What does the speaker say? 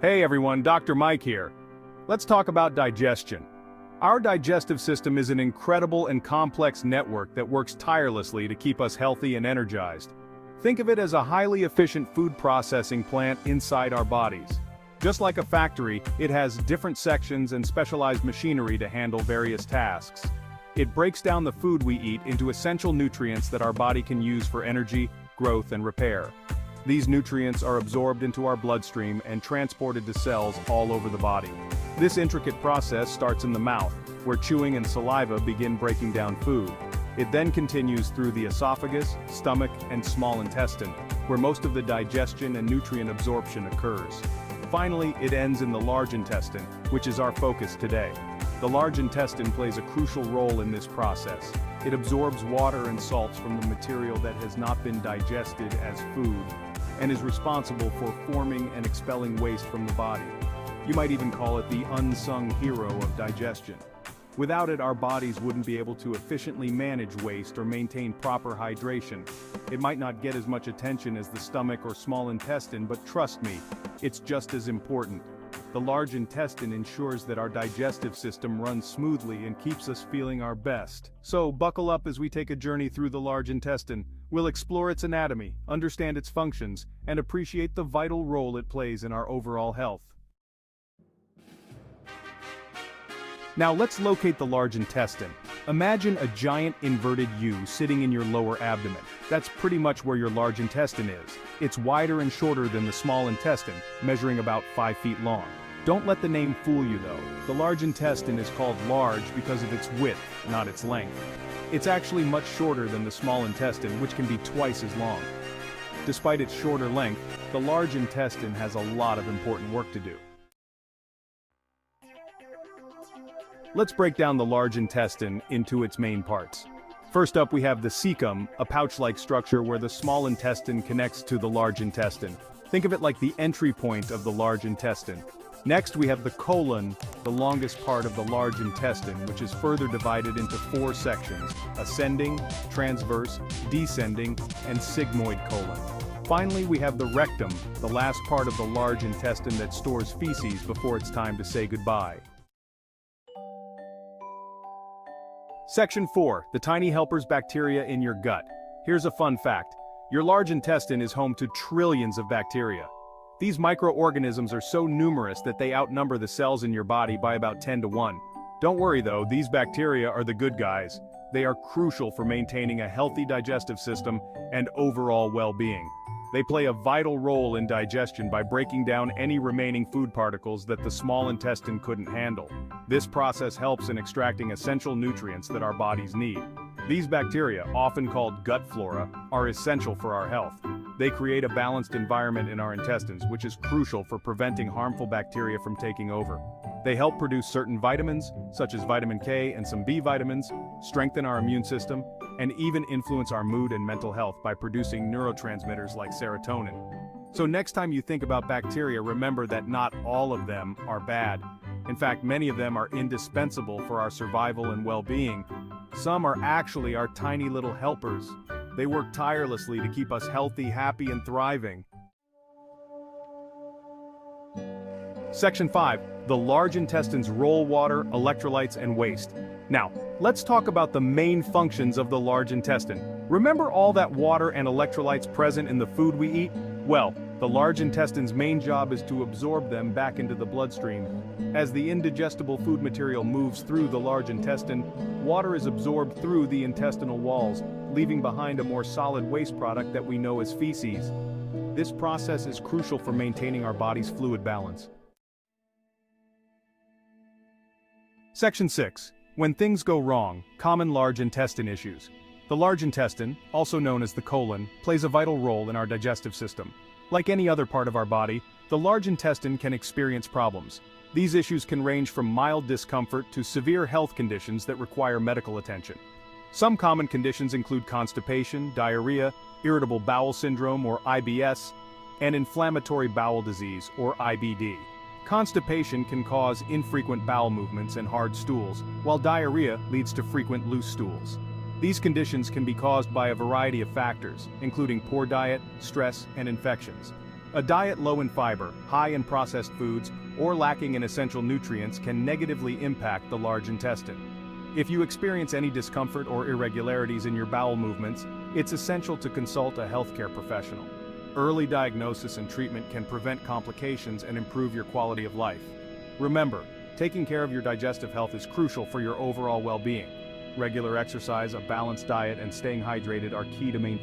Hey everyone, Dr. Mike here. Let's talk about digestion. Our digestive system is an incredible and complex network that works tirelessly to keep us healthy and energized. Think of it as a highly efficient food processing plant inside our bodies. Just like a factory, it has different sections and specialized machinery to handle various tasks. It breaks down the food we eat into essential nutrients that our body can use for energy, growth and repair. These nutrients are absorbed into our bloodstream and transported to cells all over the body. This intricate process starts in the mouth, where chewing and saliva begin breaking down food. It then continues through the esophagus, stomach, and small intestine, where most of the digestion and nutrient absorption occurs. Finally, it ends in the large intestine, which is our focus today. The large intestine plays a crucial role in this process. It absorbs water and salts from the material that has not been digested as food, and is responsible for forming and expelling waste from the body. You might even call it the unsung hero of digestion. Without it our bodies wouldn't be able to efficiently manage waste or maintain proper hydration. It might not get as much attention as the stomach or small intestine but trust me, it's just as important. The large intestine ensures that our digestive system runs smoothly and keeps us feeling our best. So buckle up as we take a journey through the large intestine. We'll explore its anatomy, understand its functions, and appreciate the vital role it plays in our overall health. Now let's locate the large intestine. Imagine a giant inverted U sitting in your lower abdomen. That's pretty much where your large intestine is. It's wider and shorter than the small intestine, measuring about 5 feet long. Don't let the name fool you though. The large intestine is called large because of its width, not its length. It's actually much shorter than the small intestine, which can be twice as long. Despite its shorter length, the large intestine has a lot of important work to do. Let's break down the large intestine into its main parts. First up we have the cecum, a pouch-like structure where the small intestine connects to the large intestine. Think of it like the entry point of the large intestine. Next we have the colon, the longest part of the large intestine which is further divided into four sections, ascending, transverse, descending, and sigmoid colon. Finally we have the rectum, the last part of the large intestine that stores feces before it's time to say goodbye. Section 4, the tiny helpers bacteria in your gut. Here's a fun fact. Your large intestine is home to trillions of bacteria. These microorganisms are so numerous that they outnumber the cells in your body by about 10 to 1. Don't worry though, these bacteria are the good guys. They are crucial for maintaining a healthy digestive system and overall well-being. They play a vital role in digestion by breaking down any remaining food particles that the small intestine couldn't handle. This process helps in extracting essential nutrients that our bodies need. These bacteria, often called gut flora, are essential for our health. They create a balanced environment in our intestines which is crucial for preventing harmful bacteria from taking over. They help produce certain vitamins, such as vitamin K and some B vitamins, strengthen our immune system, and even influence our mood and mental health by producing neurotransmitters like serotonin. So next time you think about bacteria remember that not all of them are bad. In fact many of them are indispensable for our survival and well-being. Some are actually our tiny little helpers. They work tirelessly to keep us healthy, happy and thriving. Section 5. The large intestines role water, electrolytes and waste. Now, let's talk about the main functions of the large intestine. Remember all that water and electrolytes present in the food we eat? Well, the large intestine's main job is to absorb them back into the bloodstream. As the indigestible food material moves through the large intestine, water is absorbed through the intestinal walls, leaving behind a more solid waste product that we know as feces. This process is crucial for maintaining our body's fluid balance. Section 6. When things go wrong, common large intestine issues. The large intestine, also known as the colon, plays a vital role in our digestive system. Like any other part of our body, the large intestine can experience problems. These issues can range from mild discomfort to severe health conditions that require medical attention. Some common conditions include constipation, diarrhea, irritable bowel syndrome or IBS, and inflammatory bowel disease or IBD. Constipation can cause infrequent bowel movements and hard stools, while diarrhea leads to frequent loose stools. These conditions can be caused by a variety of factors, including poor diet, stress, and infections. A diet low in fiber, high in processed foods, or lacking in essential nutrients can negatively impact the large intestine. If you experience any discomfort or irregularities in your bowel movements, it's essential to consult a healthcare professional. Early diagnosis and treatment can prevent complications and improve your quality of life. Remember, taking care of your digestive health is crucial for your overall well-being. Regular exercise, a balanced diet, and staying hydrated are key to maintaining